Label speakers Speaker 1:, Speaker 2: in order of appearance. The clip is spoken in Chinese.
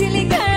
Speaker 1: 心里